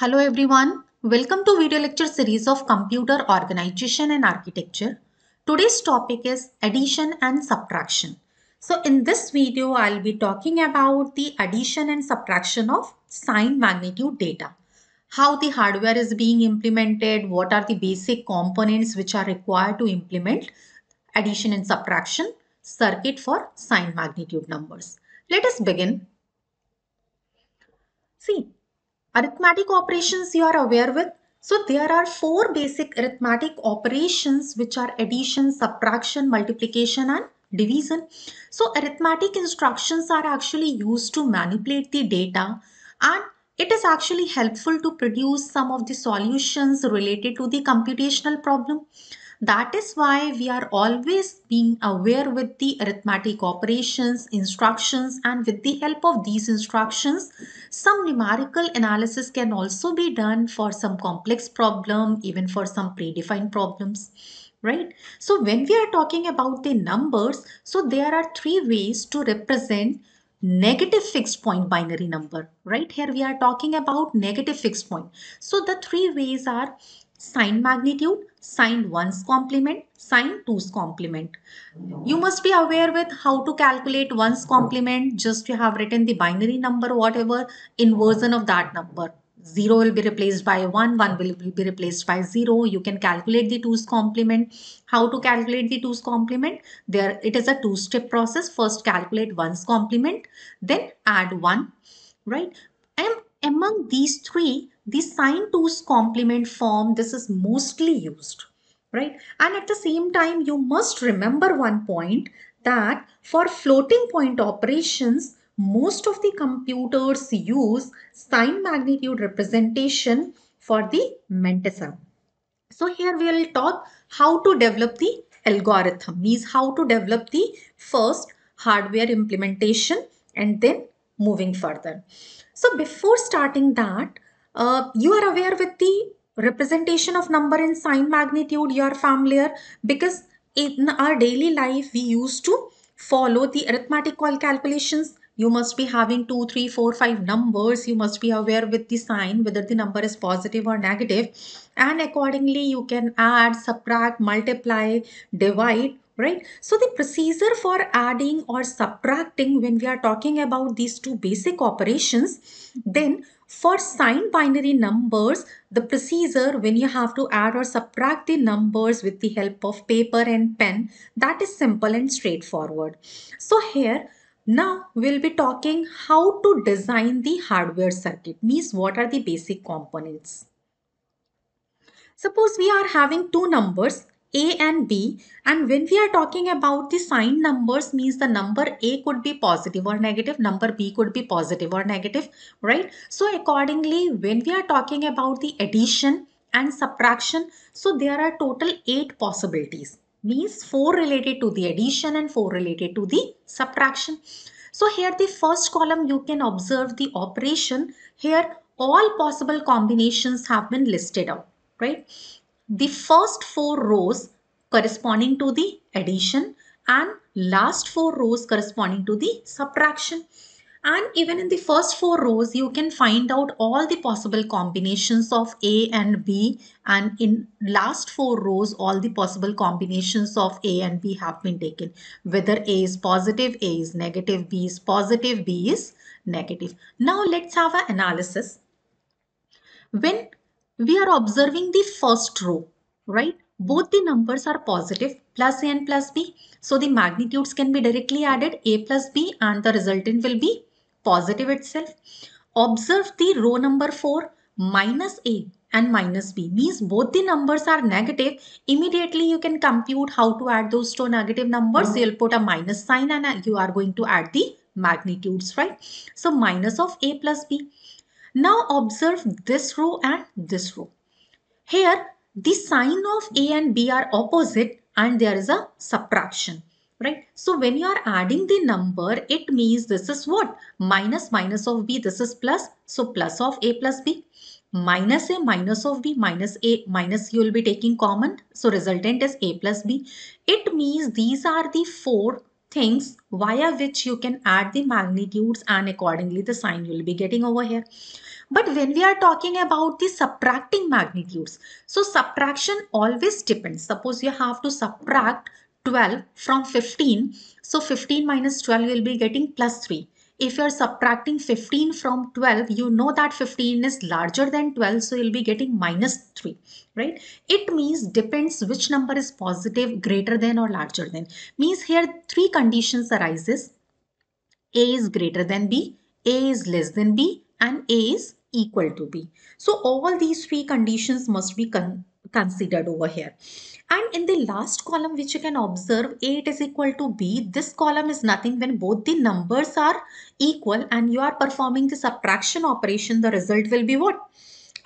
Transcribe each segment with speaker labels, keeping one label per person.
Speaker 1: Hello everyone, welcome to video lecture series of Computer Organization and Architecture. Today's topic is addition and subtraction. So in this video, I'll be talking about the addition and subtraction of sign magnitude data. How the hardware is being implemented, what are the basic components which are required to implement addition and subtraction circuit for sign magnitude numbers. Let us begin. See, arithmetic operations you are aware with. So there are four basic arithmetic operations which are addition, subtraction, multiplication and division. So arithmetic instructions are actually used to manipulate the data and it is actually helpful to produce some of the solutions related to the computational problem. That is why we are always being aware with the arithmetic operations, instructions and with the help of these instructions, some numerical analysis can also be done for some complex problem, even for some predefined problems right? So when we are talking about the numbers so there are three ways to represent negative fixed point binary number right? Here we are talking about negative fixed point. So the three ways are sign magnitude, sign 1's complement, sign 2's complement. You must be aware with how to calculate 1's complement. Just you have written the binary number, whatever inversion of that number. 0 will be replaced by 1, 1 will be replaced by 0. You can calculate the 2's complement. How to calculate the 2's complement? There it is a two-step process. First calculate 1's complement, then add 1, right? And among these three, the sign 2's complement form, this is mostly used, right? And at the same time, you must remember one point that for floating point operations, most of the computers use sign magnitude representation for the Mantissa. So here we will talk how to develop the algorithm, means how to develop the first hardware implementation and then moving further. So before starting that, uh, you are aware with the representation of number in sign magnitude you are familiar because in our daily life we used to follow the arithmetic calculations. You must be having two three four five numbers. You must be aware with the sign whether the number is positive or negative. And accordingly you can add subtract multiply divide right so the procedure for adding or subtracting when we are talking about these two basic operations then for sign binary numbers, the procedure when you have to add or subtract the numbers with the help of paper and pen, that is simple and straightforward. So here, now we'll be talking how to design the hardware circuit, means what are the basic components. Suppose we are having two numbers a and B and when we are talking about the sign numbers means the number A could be positive or negative, number B could be positive or negative, right? So accordingly, when we are talking about the addition and subtraction, so there are total eight possibilities, means four related to the addition and four related to the subtraction. So here the first column you can observe the operation. Here all possible combinations have been listed out, right? The first four rows corresponding to the addition and last four rows corresponding to the subtraction. And even in the first four rows, you can find out all the possible combinations of A and B. And in last four rows, all the possible combinations of A and B have been taken. Whether A is positive, A is negative, B is positive, B is negative. Now let's have an analysis. When we are observing the first row, right? Both the numbers are positive, plus a and plus b. So the magnitudes can be directly added a plus b and the resultant will be positive itself. Observe the row number 4 minus a and minus b means both the numbers are negative. Immediately you can compute how to add those two negative numbers. You'll put a minus sign and you are going to add the magnitudes, right? So minus of a plus b now observe this row and this row. Here the sign of A and B are opposite and there is a subtraction right? So when you are adding the number it means this is what? Minus minus of b this is plus. So plus of a plus b. Minus a minus of b minus a minus you will be taking common. So resultant is a plus b. It means these are the four things via which you can add the magnitudes and accordingly the sign you will be getting over here. But when we are talking about the subtracting magnitudes, so subtraction always depends. Suppose you have to subtract 12 from 15. So 15 minus 12 will be getting plus 3 if you're subtracting 15 from 12 you know that 15 is larger than 12 so you'll be getting minus 3 right? It means depends which number is positive greater than or larger than. Means here three conditions arises. A is greater than b a is less than b and a is equal to b. So all these three conditions must be con considered over here and in the last column which you can observe 8 is equal to b. This column is nothing when both the numbers are equal and you are performing the subtraction operation. The result will be what?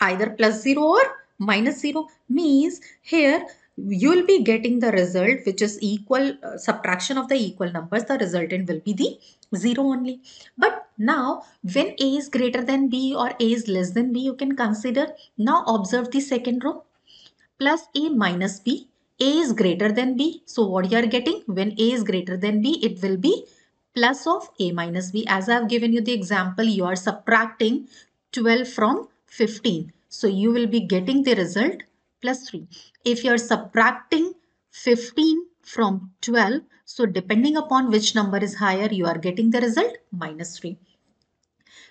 Speaker 1: Either plus 0 or minus 0 means here you will be getting the result which is equal uh, subtraction of the equal numbers the resultant will be the 0 only but now when a is greater than b or a is less than b you can consider now observe the second row plus a minus b a is greater than b. So what you are getting when a is greater than b, it will be plus of a minus b. As I have given you the example, you are subtracting 12 from 15. So you will be getting the result plus 3. If you are subtracting 15 from 12, so depending upon which number is higher, you are getting the result minus 3.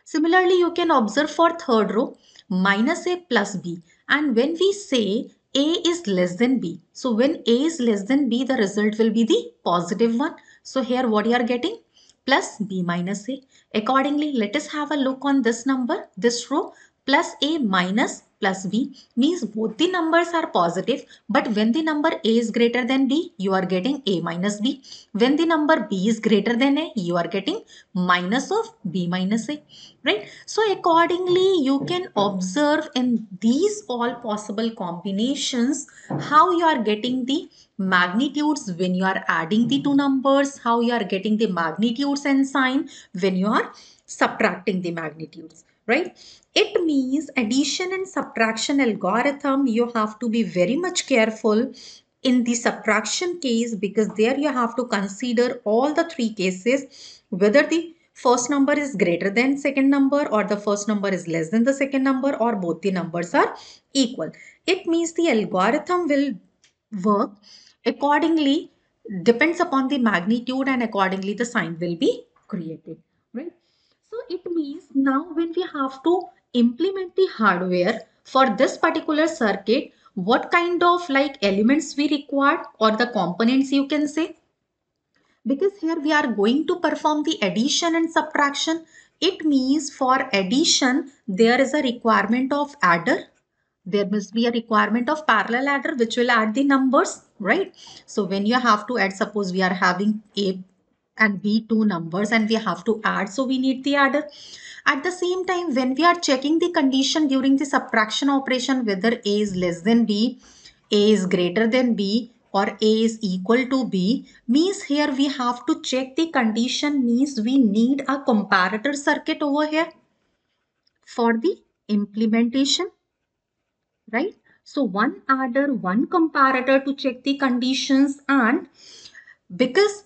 Speaker 1: Similarly, you can observe for third row minus a plus b. And when we say a is less than b. So when a is less than b, the result will be the positive one. So here what you are getting? Plus b minus a. Accordingly, let us have a look on this number, this row plus a minus plus b means both the numbers are positive but when the number a is greater than b you are getting a minus b when the number b is greater than a you are getting minus of b minus a right so accordingly you can observe in these all possible combinations how you are getting the magnitudes when you are adding the two numbers how you are getting the magnitudes and sign when you are subtracting the magnitudes right? It means addition and subtraction algorithm, you have to be very much careful in the subtraction case because there you have to consider all the three cases, whether the first number is greater than second number or the first number is less than the second number or both the numbers are equal. It means the algorithm will work accordingly depends upon the magnitude and accordingly the sign will be created right so it means now when we have to implement the hardware for this particular circuit, what kind of like elements we require or the components you can say. Because here we are going to perform the addition and subtraction. It means for addition, there is a requirement of adder. There must be a requirement of parallel adder which will add the numbers, right? So when you have to add, suppose we are having a and b two numbers and we have to add so we need the adder. At the same time when we are checking the condition during the subtraction operation whether a is less than b a is greater than b or a is equal to b means here we have to check the condition means we need a comparator circuit over here for the implementation right? So one adder one comparator to check the conditions and because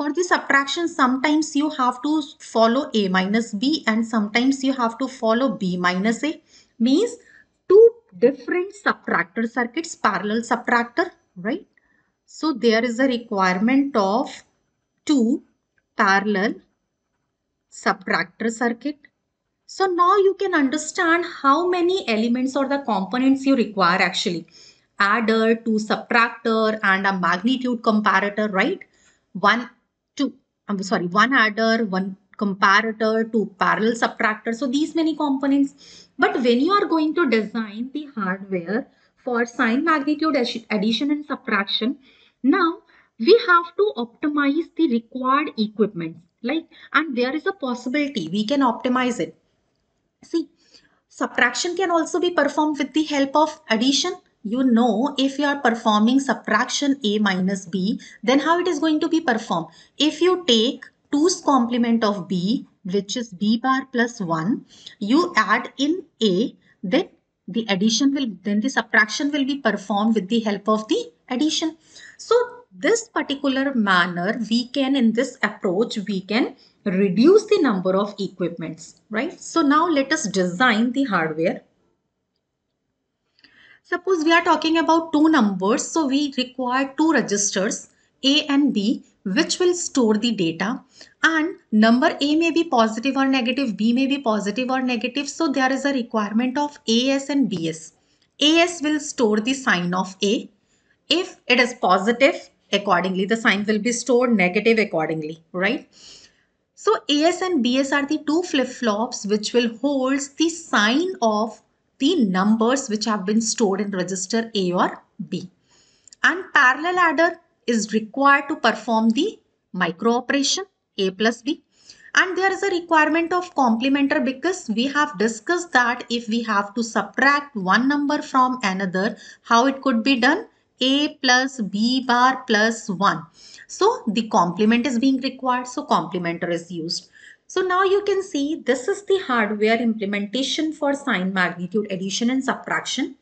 Speaker 1: for the subtraction sometimes you have to follow a minus b and sometimes you have to follow b minus a. Means two different subtractor circuits parallel subtractor right? So there is a requirement of two parallel subtractor circuit. So now you can understand how many elements or the components you require actually. Adder two subtractor and a magnitude comparator right? One I'm sorry, one adder, one comparator, two parallel subtractor. So these many components. But when you are going to design the hardware for sign magnitude addition and subtraction, now we have to optimize the required equipment. Like, and there is a possibility we can optimize it. See, subtraction can also be performed with the help of addition you know if you are performing subtraction a minus b then how it is going to be performed if you take 2's complement of b which is b bar plus 1 you add in a then the addition will then the subtraction will be performed with the help of the addition so this particular manner, we can, in this approach, we can reduce the number of equipments, right? So now let us design the hardware. Suppose we are talking about two numbers, so we require two registers A and B which will store the data and number A may be positive or negative, B may be positive or negative. So there is a requirement of AS and BS. AS will store the sign of A. If it is positive, accordingly the sign will be stored negative accordingly, right? So AS and BS are the two flip-flops which will hold the sign of the numbers which have been stored in register A or B. And parallel adder is required to perform the micro operation A plus B. And there is a requirement of complementer because we have discussed that if we have to subtract one number from another, how it could be done? A plus B bar plus 1. So the complement is being required. So complementer is used. So now you can see this is the hardware implementation for sign magnitude addition and subtraction.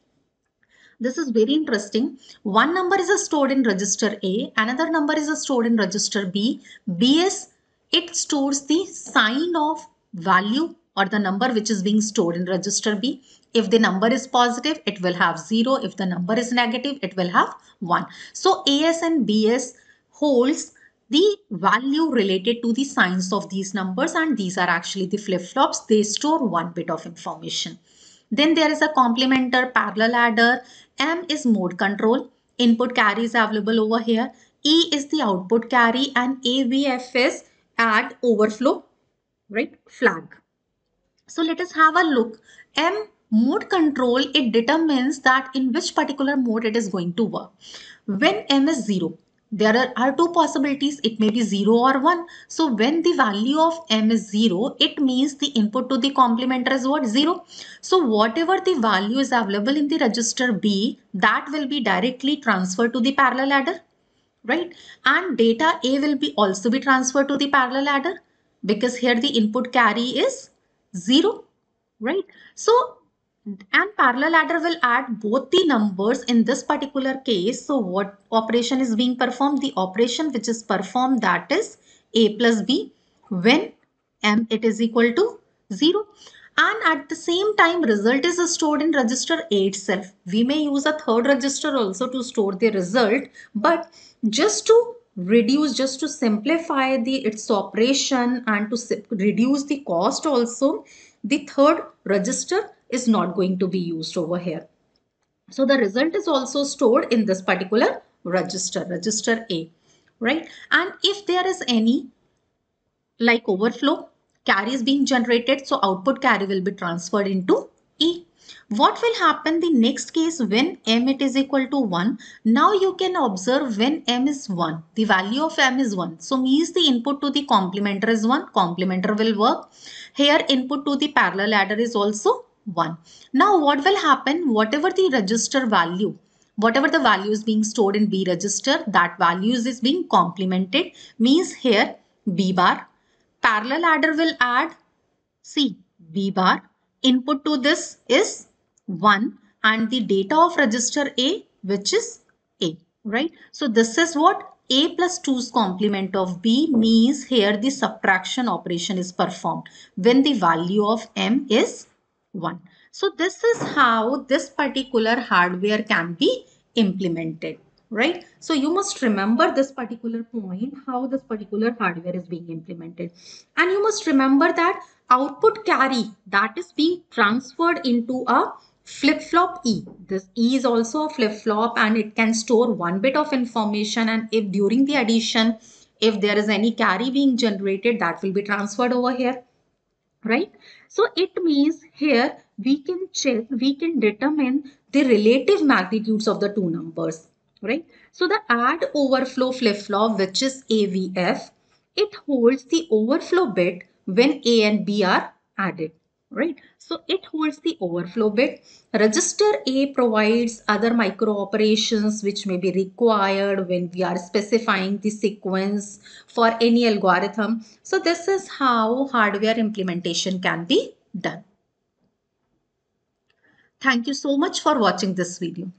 Speaker 1: This is very interesting. One number is stored in register A, another number is stored in register B. BS, it stores the sign of value or the number which is being stored in register B. If the number is positive, it will have 0. If the number is negative, it will have 1. So AS and BS holds the value related to the signs of these numbers and these are actually the flip-flops. They store one bit of information. Then there is a complementer parallel adder. M is mode control. Input carry is available over here. E is the output carry and AVF is add overflow, right, flag. So let us have a look. M mode control, it determines that in which particular mode it is going to work. When M is 0, there are, two possibilities. It may be 0 or 1. So when the value of m is 0, it means the input to the complementer is what? 0. So whatever the value is available in the register B, that will be directly transferred to the parallel adder. Right? And data A will be also be transferred to the parallel adder because here the input carry is 0. Right? So and parallel adder will add both the numbers in this particular case. So what operation is being performed? The operation which is performed that is a plus b when m it is equal to 0 and at the same time result is stored in register A itself. We may use a third register also to store the result but just to reduce just to simplify the its operation and to reduce the cost also the third register is not going to be used over here. So the result is also stored in this particular register, register A, right? And if there is any like overflow, carry is being generated, so output carry will be transferred into E. What will happen the next case when m it is equal to 1? Now you can observe when m is 1. The value of m is 1. So means the input to the complementer is 1. Complementer will work. Here input to the parallel adder is also 1. Now what will happen? Whatever the register value, whatever the value is being stored in B register, that values is being complemented. Means here B bar. Parallel adder will add C B bar. Input to this is 1 and the data of register A which is A. Right. So this is what a plus 2's complement of B means here the subtraction operation is performed when the value of M is 1. So this is how this particular hardware can be implemented, right? So you must remember this particular point, how this particular hardware is being implemented. And you must remember that output carry that is being transferred into a flip-flop E. This E is also a flip-flop and it can store one bit of information and if during the addition, if there is any carry being generated, that will be transferred over here right? So it means here we can check, we can determine the relative magnitudes of the two numbers, right? So the add overflow flip-flop, which is AVF, it holds the overflow bit when A and B are added right? So it holds the overflow bit. Register A provides other micro operations which may be required when we are specifying the sequence for any algorithm. So this is how hardware implementation can be done. Thank you so much for watching this video.